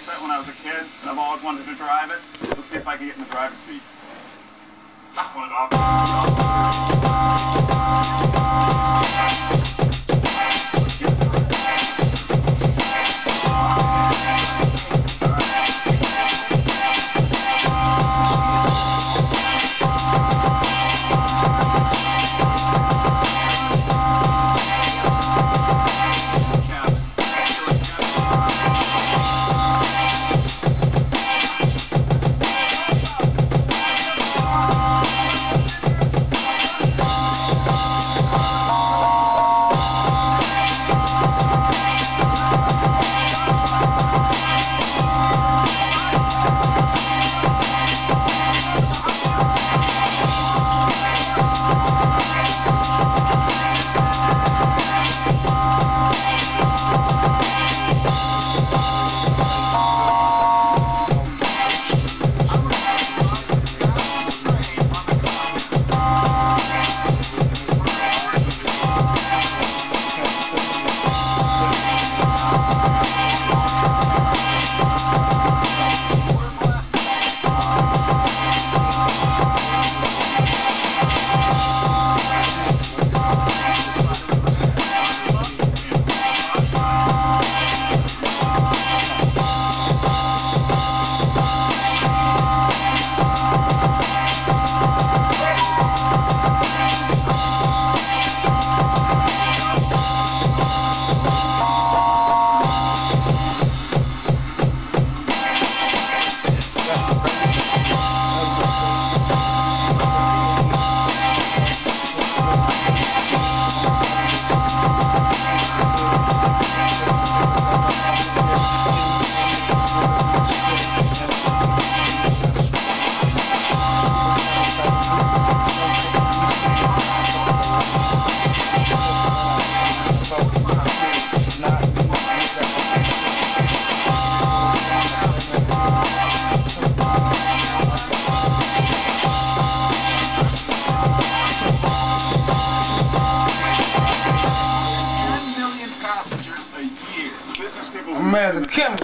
set when I was a kid, and I've always wanted to drive it. Let's see if I can get in the driver's seat. Man, Kim